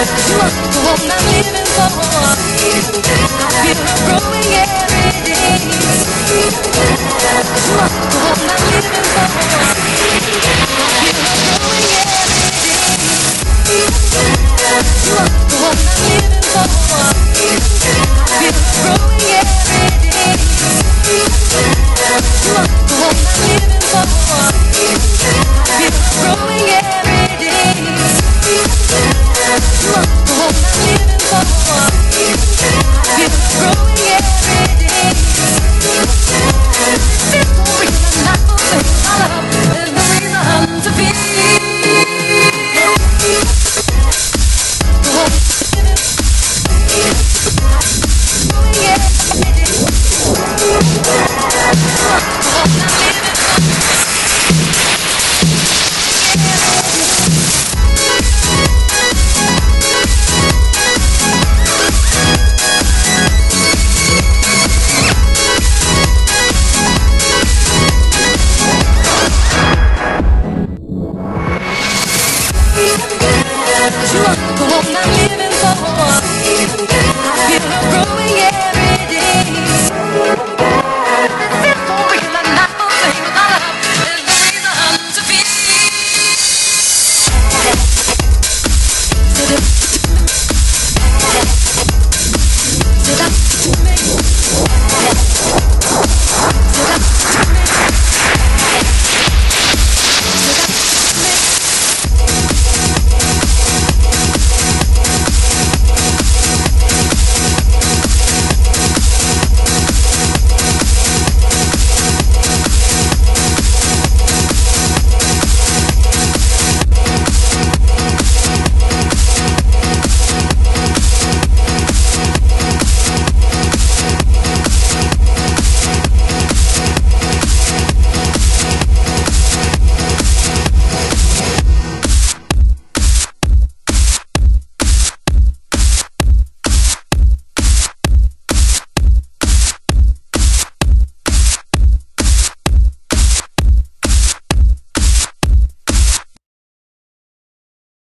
I'm living for one. I feel growing every day. I'm living